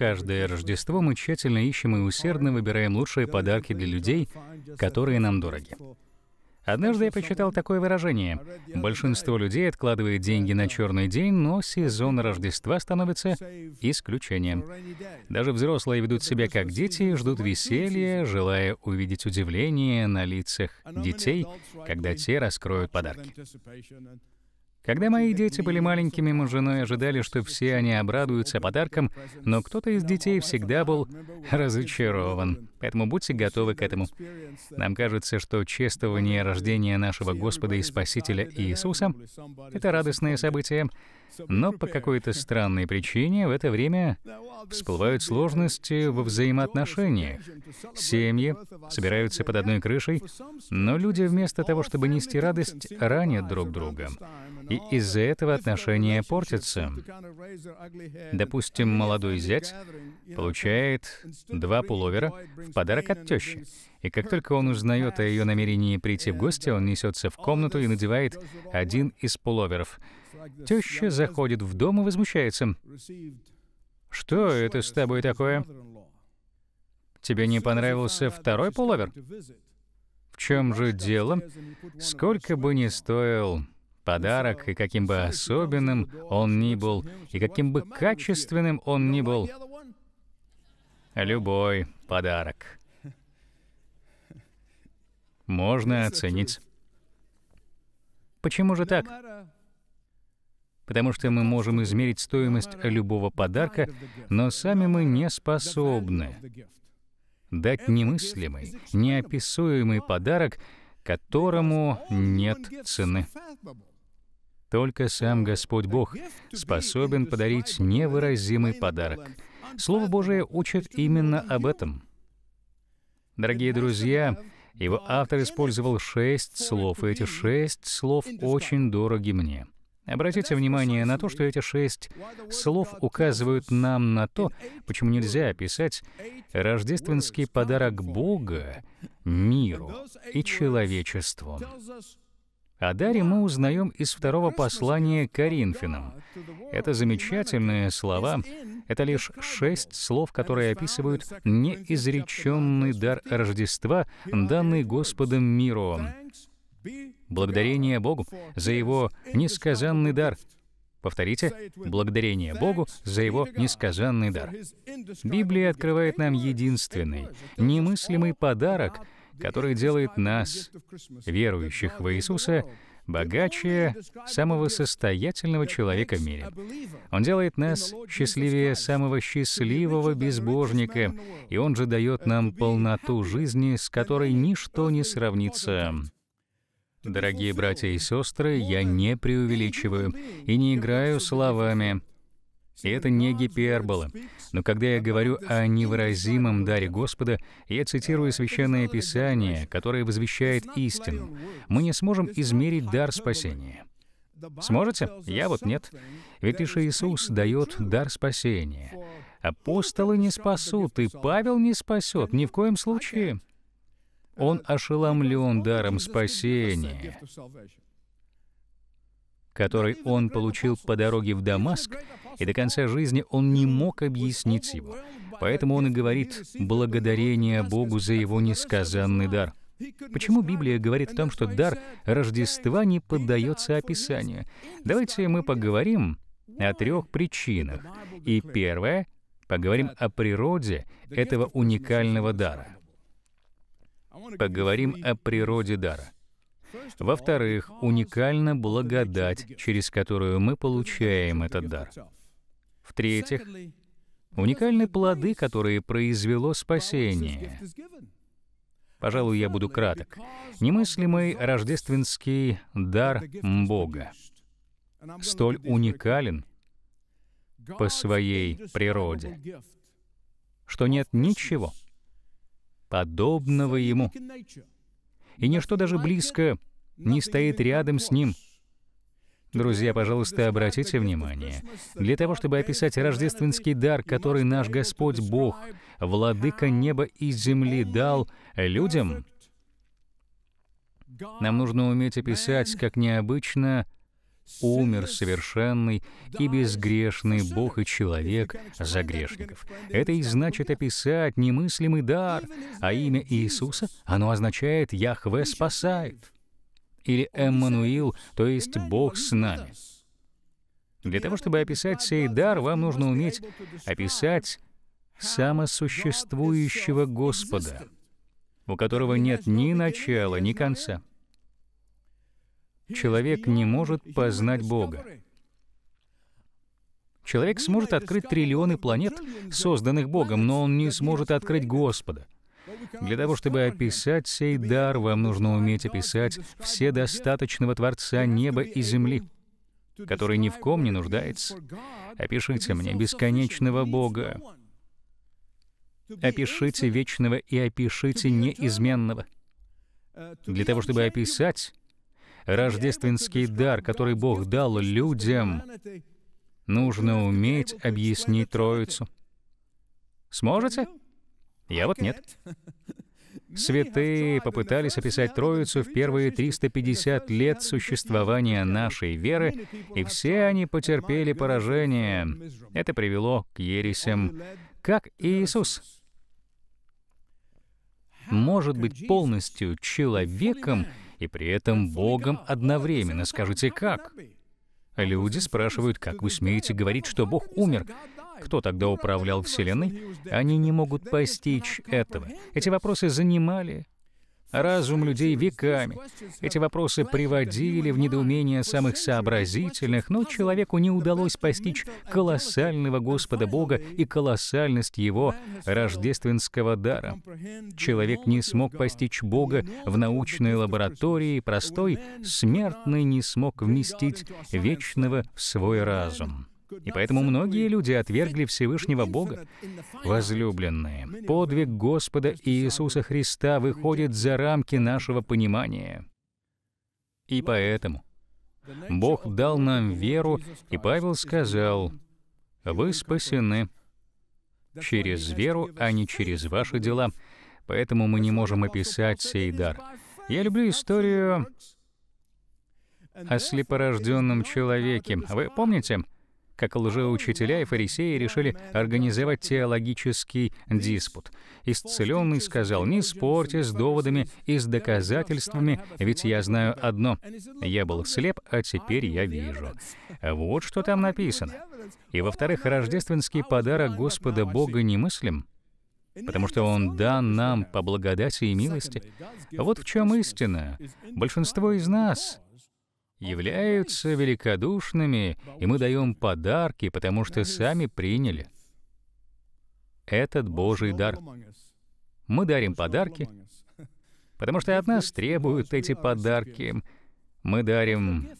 каждое Рождество мы тщательно ищем и усердно выбираем лучшие подарки для людей, которые нам дороги. Однажды я прочитал такое выражение. Большинство людей откладывает деньги на черный день, но сезон Рождества становится исключением. Даже взрослые ведут себя как дети, ждут веселья, желая увидеть удивление на лицах детей, когда те раскроют подарки. Когда мои дети были маленькими, мы с женой ожидали, что все они обрадуются подаркам, но кто-то из детей всегда был разочарован. Поэтому будьте готовы к этому. Нам кажется, что чествование рождения нашего Господа и Спасителя Иисуса — это радостное событие, но по какой-то странной причине в это время всплывают сложности во взаимоотношениях. Семьи собираются под одной крышей, но люди вместо того, чтобы нести радость, ранят друг друга. И из-за этого отношения портятся. Допустим, молодой зять получает два пуловера в подарок от тещи. И как только он узнает о ее намерении прийти в гости, он несется в комнату и надевает один из пуловеров — Теща заходит в дом и возмущается. «Что это с тобой такое? Тебе не понравился второй пуловер?» В чем же дело? Сколько бы ни стоил подарок, и каким бы особенным он ни был, и каким бы качественным он ни был, любой подарок можно оценить. Почему же так? Потому что мы можем измерить стоимость любого подарка, но сами мы не способны дать немыслимый, неописуемый подарок, которому нет цены. Только сам Господь Бог способен подарить невыразимый подарок. Слово Божие учит именно об этом. Дорогие друзья, его автор использовал шесть слов, и эти шесть слов очень дороги мне — Обратите внимание на то, что эти шесть слов указывают нам на то, почему нельзя описать рождественский подарок Бога миру и человечеству. О даре мы узнаем из второго послания Коринфянам. Это замечательные слова. Это лишь шесть слов, которые описывают неизреченный дар Рождества, данный Господом миру. Благодарение Богу за Его несказанный дар. Повторите, благодарение Богу за Его несказанный дар. Библия открывает нам единственный, немыслимый подарок, который делает нас, верующих в Иисуса, богаче самого состоятельного человека в мире. Он делает нас счастливее самого счастливого безбожника, и Он же дает нам полноту жизни, с которой ничто не сравнится. Дорогие братья и сестры, я не преувеличиваю и не играю словами. Это не гипербола. Но когда я говорю о невыразимом даре Господа, я цитирую Священное Писание, которое возвещает истину. Мы не сможем измерить дар спасения. Сможете? Я вот нет. Ведь лишь Иисус дает дар спасения. Апостолы не спасут, и Павел не спасет ни в коем случае. Он ошеломлен даром спасения, который он получил по дороге в Дамаск, и до конца жизни он не мог объяснить его. Поэтому он и говорит «благодарение Богу за его несказанный дар». Почему Библия говорит о том, что дар Рождества не поддается описанию? Давайте мы поговорим о трех причинах. И первое — поговорим о природе этого уникального дара поговорим о природе дара. Во-вторых, уникальна благодать, через которую мы получаем этот дар. В-третьих, уникальны плоды, которые произвело спасение. Пожалуй, я буду краток. Немыслимый рождественский дар Бога столь уникален по своей природе, что нет ничего — подобного ему. И ничто даже близко не стоит рядом с ним. Друзья, пожалуйста, обратите внимание. Для того, чтобы описать рождественский дар, который наш Господь Бог, Владыка неба и земли, дал людям, нам нужно уметь описать, как необычно умер совершенный и безгрешный Бог и человек за грешников. Это и значит описать немыслимый дар, а имя Иисуса, оно означает «Яхве спасает» или «Эммануил», то есть «Бог с нами». Для того, чтобы описать сей дар, вам нужно уметь описать самосуществующего Господа, у которого нет ни начала, ни конца. Человек не может познать Бога. Человек сможет открыть триллионы планет, созданных Богом, но он не сможет открыть Господа. Для того, чтобы описать сей дар, вам нужно уметь описать все достаточного Творца неба и земли — который ни в ком не нуждается. Опишите мне бесконечного Бога. Опишите вечного и опишите неизменного. Для того, чтобы описать рождественский дар, который Бог дал людям, нужно уметь объяснить Троицу. Сможете? Я вот нет. Святые попытались описать Троицу в первые 350 лет существования нашей веры, и все они потерпели поражение. Это привело к ересям, как Иисус может быть полностью человеком и при этом Богом одновременно. Скажите, как? Люди спрашивают, как вы смеете говорить, что Бог умер? Кто тогда управлял Вселенной? Они не могут постичь этого. Эти вопросы занимали разум людей веками. Эти вопросы приводили в недоумение самых сообразительных, но человеку не удалось постичь колоссального Господа Бога и колоссальность Его рождественского дара. Человек не смог постичь Бога в научной лаборатории, простой смертный не смог вместить вечного в свой разум. И поэтому многие люди отвергли Всевышнего Бога. Возлюбленные, подвиг Господа Иисуса Христа выходит за рамки нашего понимания. И поэтому Бог дал нам веру, и Павел сказал, «Вы спасены через веру, а не через ваши дела». Поэтому мы не можем описать сей дар. Я люблю историю о слепорожденном человеке. Вы помните? Как лжеучителя и фарисеи решили организовать теологический диспут. Исцеленный сказал, «Не спорьте с доводами и с доказательствами, ведь я знаю одно. Я был слеп, а теперь я вижу». Вот что там написано. И, во-вторых, рождественский подарок Господа Бога немыслим, потому что Он дан нам по благодати и милости. Вот в чем истина. Большинство из нас являются великодушными, и мы даем подарки, потому что сами приняли этот Божий дар. Мы дарим подарки, потому что от нас требуют эти подарки. Мы дарим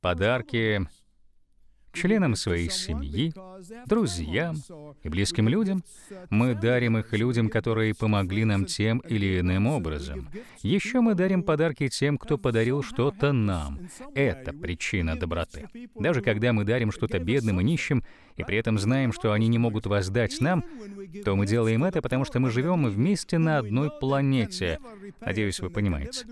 подарки членам своей семьи, друзьям и близким людям. Мы дарим их людям, которые помогли нам тем или иным образом. Еще мы дарим подарки тем, кто подарил что-то нам. Это причина доброты. Даже когда мы дарим что-то бедным и нищим, и при этом знаем, что они не могут воздать нам, то мы делаем это, потому что мы живем вместе на одной планете. Надеюсь, вы понимаете.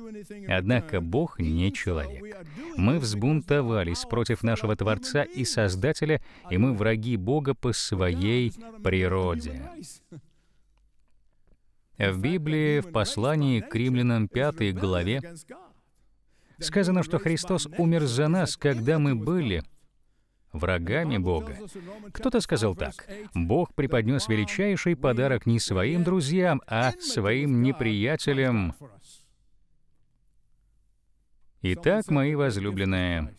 Однако Бог не человек. Мы взбунтовались против нашего Творца и Создателя, и мы враги Бога по своей природе. В Библии, в послании к римлянам 5 главе, сказано, что Христос умер за нас, когда мы были врагами Бога. Кто-то сказал так, Бог преподнес величайший подарок не своим друзьям, а своим неприятелям. Итак, мои возлюбленные,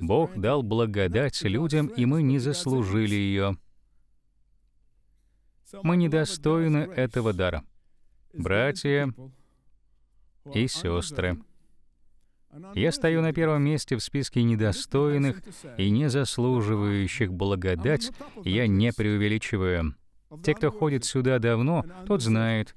Бог дал благодать людям, и мы не заслужили ее. Мы недостойны этого дара. Братья и сестры, я стою на первом месте в списке недостойных и не заслуживающих благодать, я не преувеличиваю. Те, кто ходит сюда давно, тот знает.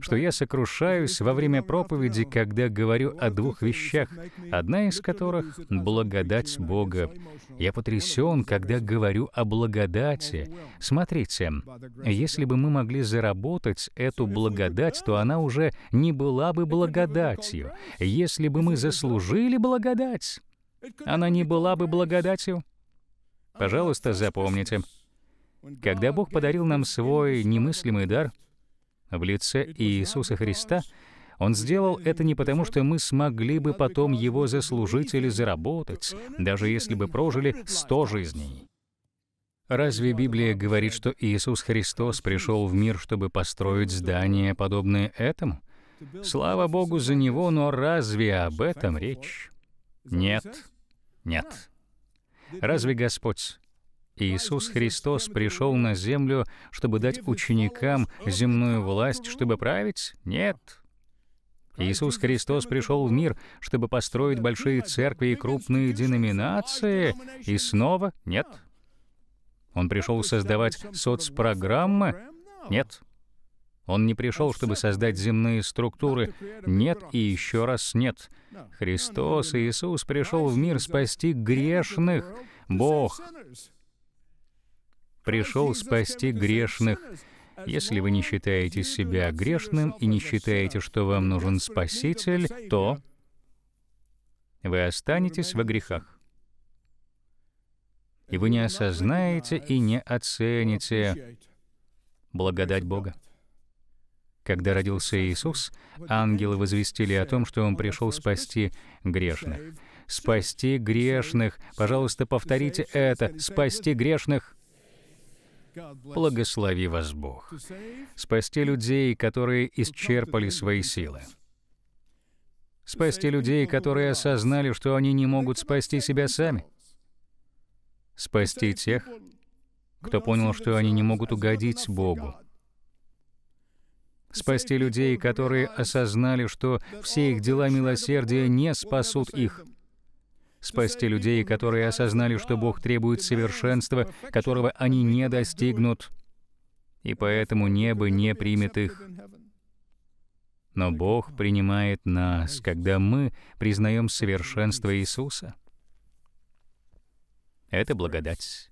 Что я сокрушаюсь во время проповеди, когда говорю о двух вещах, одна из которых — благодать Бога. Я потрясен, когда говорю о благодати. Смотрите, если бы мы могли заработать эту благодать, то она уже не была бы благодатью. Если бы мы заслужили благодать, она не была бы благодатью. Пожалуйста, запомните. Когда Бог подарил нам свой немыслимый дар в лице Иисуса Христа, Он сделал это не потому, что мы смогли бы потом его заслужить или заработать, даже если бы прожили сто жизней. Разве Библия говорит, что Иисус Христос пришел в мир, чтобы построить здание, подобное этому? Слава Богу за Него, но разве об этом речь? Нет, нет. Разве Господь Иисус Христос пришел на землю, чтобы дать ученикам земную власть, чтобы править? Нет. Иисус Христос пришел в мир, чтобы построить большие церкви и крупные деноминации, и снова нет. Он пришел создавать соцпрограммы? Нет. Он не пришел, чтобы создать земные структуры. Нет и еще раз нет. Христос Иисус пришел в мир спасти грешных. Бог пришел спасти грешных. Если вы не считаете себя грешным и не считаете, что вам нужен Спаситель, то вы останетесь во грехах. И вы не осознаете и не оцените благодать Бога. Когда родился Иисус, ангелы возвестили о том, что Он пришел спасти грешных. Спасти грешных. Пожалуйста, повторите это. Спасти грешных. Благослови вас Бог. Спасти людей, которые исчерпали свои силы. Спасти людей, которые осознали, что они не могут спасти себя сами. Спасти тех, кто понял, что они не могут угодить Богу. Спасти людей, которые осознали, что все их дела милосердия не спасут их — спасти людей, которые осознали, что Бог требует совершенства, которого они не достигнут, и поэтому небо не примет их. Но Бог принимает нас, когда мы признаем совершенство Иисуса. Это благодать.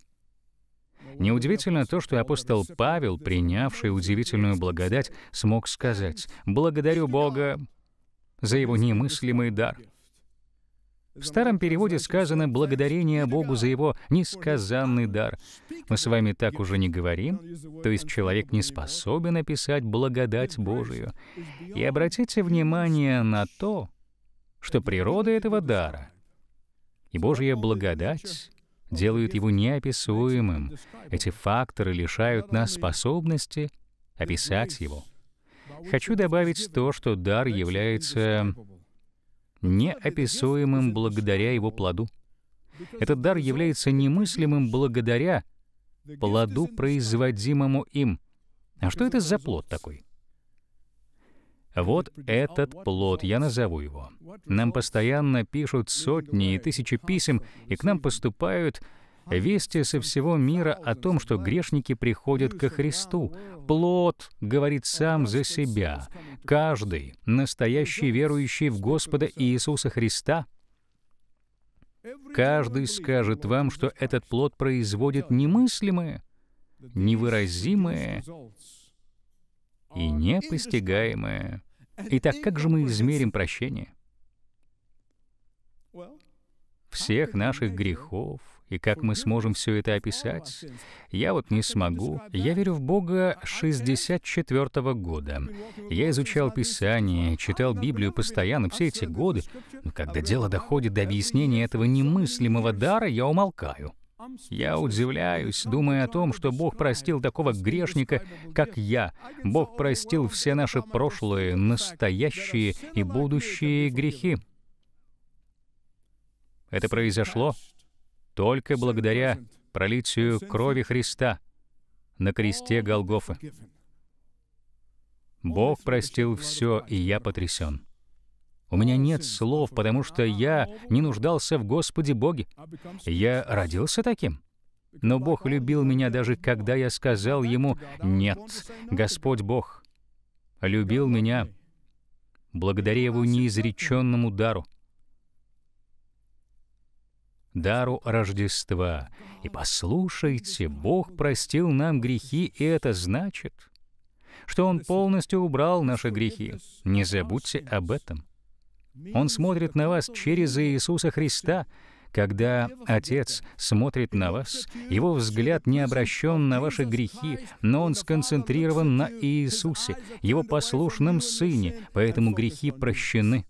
Неудивительно то, что апостол Павел, принявший удивительную благодать, смог сказать «Благодарю Бога за его немыслимый дар». В старом переводе сказано «благодарение Богу за его несказанный дар». Мы с вами так уже не говорим, то есть человек не способен описать благодать Божию. И обратите внимание на то, что природа этого дара и Божья благодать делают его неописуемым. Эти факторы лишают нас способности описать его. Хочу добавить то, что дар является неописуемым благодаря его плоду. Этот дар является немыслимым благодаря плоду, производимому им. А что это за плод такой? Вот этот плод, я назову его. Нам постоянно пишут сотни и тысячи писем, и к нам поступают Вести со всего мира о том, что грешники приходят ко Христу. Плод говорит сам за себя. Каждый, настоящий верующий в Господа Иисуса Христа, каждый скажет вам, что этот плод производит немыслимое, невыразимое и непостигаемое. Итак, как же мы измерим прощение? Всех наших грехов, и как мы сможем все это описать? Я вот не смогу. Я верю в Бога 64 -го года. Я изучал Писание, читал Библию постоянно все эти годы, но когда дело доходит до объяснения этого немыслимого дара, я умолкаю. Я удивляюсь, думая о том, что Бог простил такого грешника, как я. Бог простил все наши прошлые, настоящие и будущие грехи. Это произошло только благодаря пролитию крови Христа на кресте Голгофы. Бог простил все, и я потрясен. У меня нет слов, потому что я не нуждался в Господе Боге. Я родился таким. Но Бог любил меня даже когда я сказал Ему «Нет, Господь Бог, любил меня благодаря Его неизреченному дару, дару Рождества. И послушайте, Бог простил нам грехи, и это значит, что Он полностью убрал наши грехи. Не забудьте об этом. Он смотрит на вас через Иисуса Христа. Когда Отец смотрит на вас, Его взгляд не обращен на ваши грехи, но Он сконцентрирован на Иисусе, Его послушном Сыне, поэтому грехи прощены.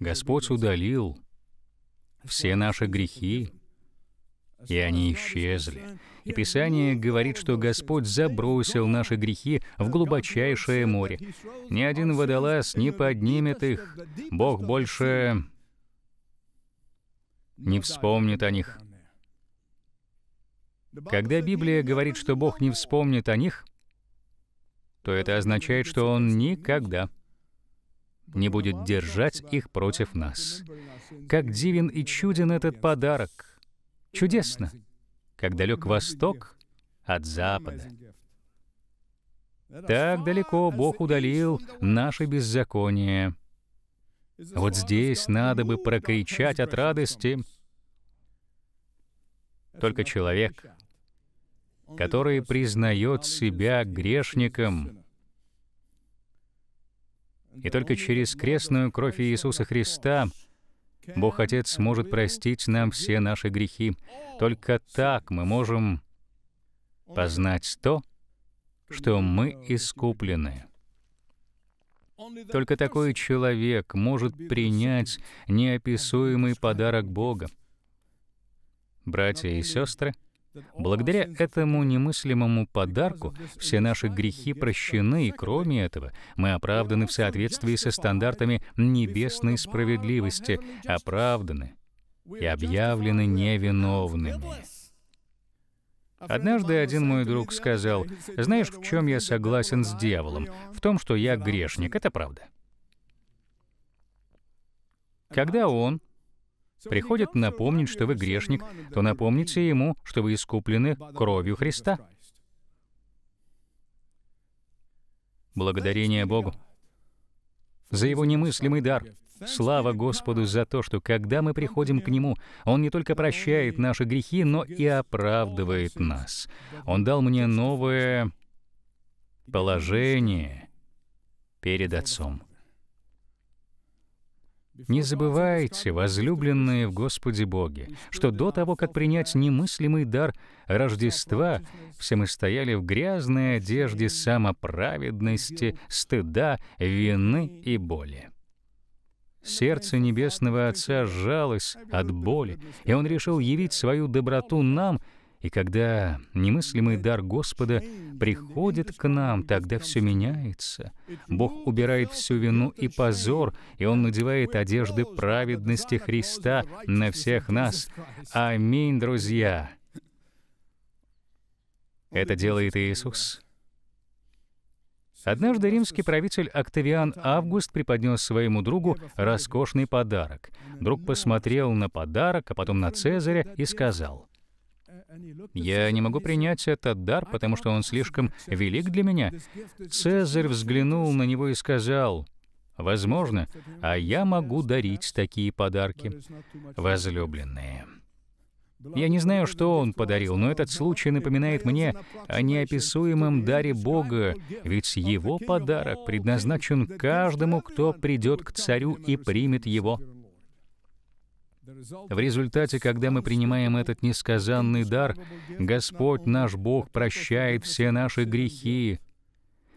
Господь удалил все наши грехи, и они исчезли. И Писание говорит, что Господь забросил наши грехи в глубочайшее море. Ни один водолаз не поднимет их. Бог больше не вспомнит о них. Когда Библия говорит, что Бог не вспомнит о них, то это означает, что Он никогда не будет держать их против нас. Как дивен и чуден этот подарок! Чудесно! Как далек Восток от Запада. Так далеко Бог удалил наше беззаконие. Вот здесь надо бы прокричать от радости. Только человек, который признает себя грешником, и только через крестную кровь Иисуса Христа Бог Отец сможет простить нам все наши грехи. Только так мы можем познать то, что мы искуплены. Только такой человек может принять неописуемый подарок Бога. Братья и сестры, Благодаря этому немыслимому подарку все наши грехи прощены, и кроме этого мы оправданы в соответствии со стандартами небесной справедливости, оправданы и объявлены невиновными. Однажды один мой друг сказал, «Знаешь, в чем я согласен с дьяволом? В том, что я грешник. Это правда». Когда он приходит напомнить, что вы грешник, то напомните ему, что вы искуплены кровью Христа. Благодарение Богу за Его немыслимый дар. Слава Господу за то, что когда мы приходим к Нему, Он не только прощает наши грехи, но и оправдывает нас. Он дал мне новое положение перед Отцом. Не забывайте, возлюбленные в Господе Боге, что до того, как принять немыслимый дар Рождества, все мы стояли в грязной одежде самоправедности, стыда, вины и боли. Сердце Небесного Отца сжалось от боли, и Он решил явить свою доброту нам — и когда немыслимый дар Господа приходит к нам, тогда все меняется. Бог убирает всю вину и позор, и Он надевает одежды праведности Христа на всех нас. Аминь, друзья! Это делает Иисус. Однажды римский правитель Октавиан Август преподнес своему другу роскошный подарок. Друг посмотрел на подарок, а потом на Цезаря и сказал, я не могу принять этот дар, потому что он слишком велик для меня. Цезарь взглянул на него и сказал, «Возможно, а я могу дарить такие подарки, возлюбленные». Я не знаю, что он подарил, но этот случай напоминает мне о неописуемом даре Бога, ведь его подарок предназначен каждому, кто придет к царю и примет его. В результате, когда мы принимаем этот несказанный дар, Господь наш Бог прощает все наши грехи,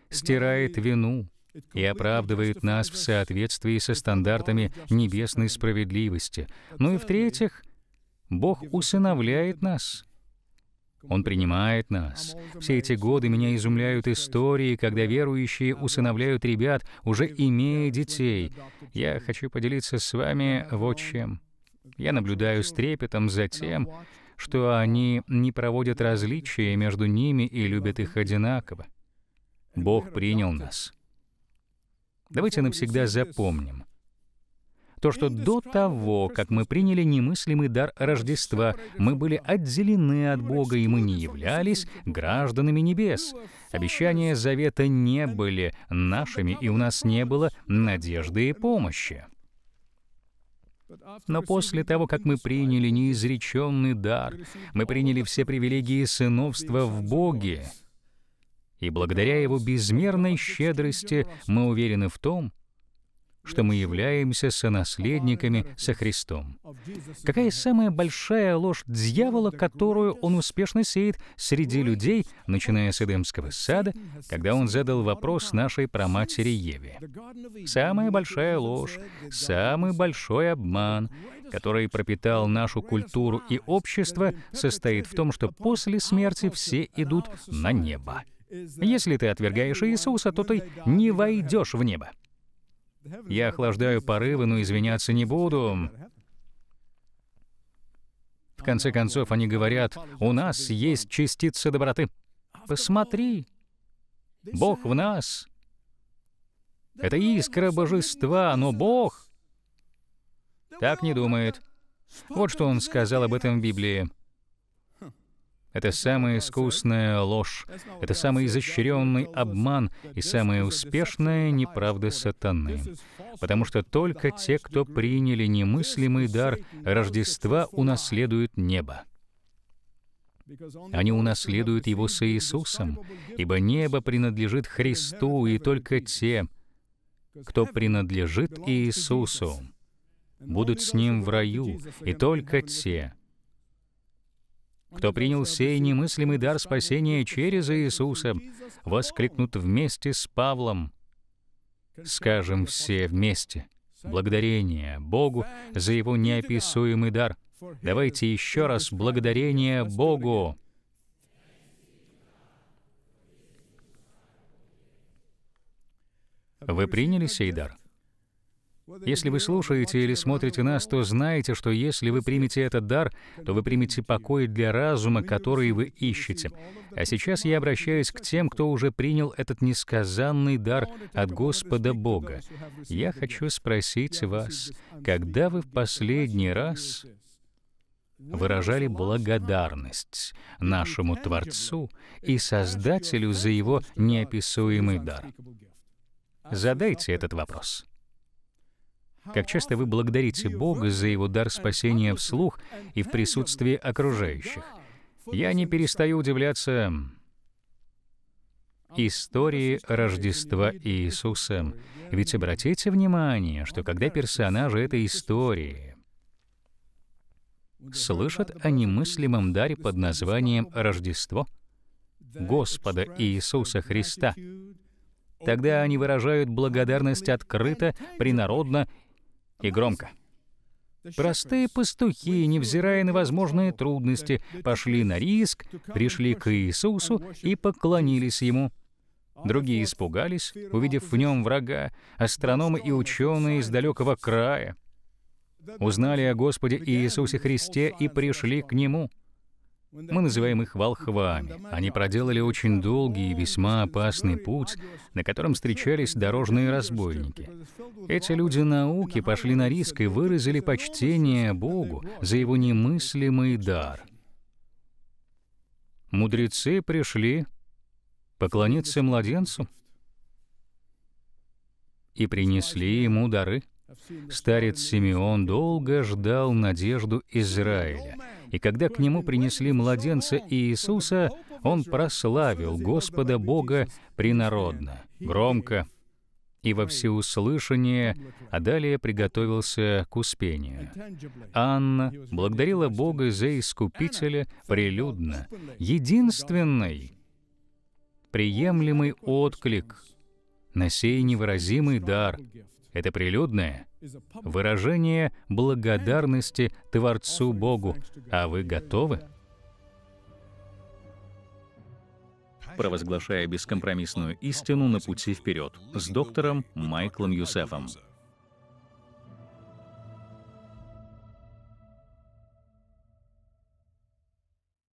стирает вину и оправдывает нас в соответствии со стандартами небесной справедливости. Ну и в-третьих, Бог усыновляет нас. Он принимает нас. Все эти годы меня изумляют истории, когда верующие усыновляют ребят, уже имея детей. Я хочу поделиться с вами вот чем. Я наблюдаю с трепетом за тем, что они не проводят различия между ними и любят их одинаково. Бог принял нас. Давайте навсегда запомним. то, что до того, как мы приняли немыслимый дар Рождества, мы были отделены от Бога, и мы не являлись гражданами небес. Обещания завета не были нашими, и у нас не было надежды и помощи. Но после того, как мы приняли неизреченный дар, мы приняли все привилегии сыновства в Боге, и благодаря Его безмерной щедрости мы уверены в том, что мы являемся сонаследниками со Христом. Какая самая большая ложь дьявола, которую он успешно сеет среди людей, начиная с Эдемского сада, когда он задал вопрос нашей праматери Еве? Самая большая ложь, самый большой обман, который пропитал нашу культуру и общество, состоит в том, что после смерти все идут на небо. Если ты отвергаешь Иисуса, то ты не войдешь в небо. Я охлаждаю порывы, но извиняться не буду. В конце концов, они говорят, у нас есть частица доброты. Посмотри, Бог в нас. Это искра божества, но Бог так не думает. Вот что он сказал об этом в Библии. Это самая искусная ложь, это самый изощренный обман и самая успешная неправда сатаны. Потому что только те, кто приняли немыслимый дар Рождества, унаследуют небо. Они унаследуют его с Иисусом, ибо небо принадлежит Христу, и только те, кто принадлежит Иисусу, будут с Ним в раю, и только те, кто принял сей немыслимый дар спасения через Иисуса, воскликнут вместе с Павлом. Скажем все вместе. Благодарение Богу за Его неописуемый дар. Давайте еще раз благодарение Богу. Вы приняли сей дар? Если вы слушаете или смотрите нас, то знаете, что если вы примете этот дар, то вы примете покой для разума, который вы ищете. А сейчас я обращаюсь к тем, кто уже принял этот несказанный дар от Господа Бога. Я хочу спросить вас, когда вы в последний раз выражали благодарность нашему Творцу и Создателю за его неописуемый дар? Задайте этот вопрос. Как часто вы благодарите Бога за Его дар спасения вслух и в присутствии окружающих? Я не перестаю удивляться истории Рождества Иисуса. Ведь обратите внимание, что когда персонажи этой истории слышат о немыслимом даре под названием Рождество Господа Иисуса Христа, тогда они выражают благодарность открыто, принародно и громко. Простые пастухи, невзирая на возможные трудности, пошли на риск, пришли к Иисусу и поклонились Ему. Другие испугались, увидев в нем врага, астрономы и ученые из далекого края. Узнали о Господе Иисусе Христе и пришли к Нему — мы называем их волхвами. Они проделали очень долгий и весьма опасный путь, на котором встречались дорожные разбойники. Эти люди науки пошли на риск и выразили почтение Богу за его немыслимый дар. Мудрецы пришли поклониться младенцу и принесли ему дары. Старец Симеон долго ждал надежду Израиля — и когда к нему принесли младенца Иисуса, он прославил Господа Бога принародно, громко и во всеуслышание, а далее приготовился к успению. Анна благодарила Бога за Искупителя прилюдно, единственный приемлемый отклик на сей невыразимый дар — это прилюдное — выражение благодарности Творцу Богу. А вы готовы? Провозглашая бескомпромиссную истину на пути вперед с доктором Майклом Юсефом.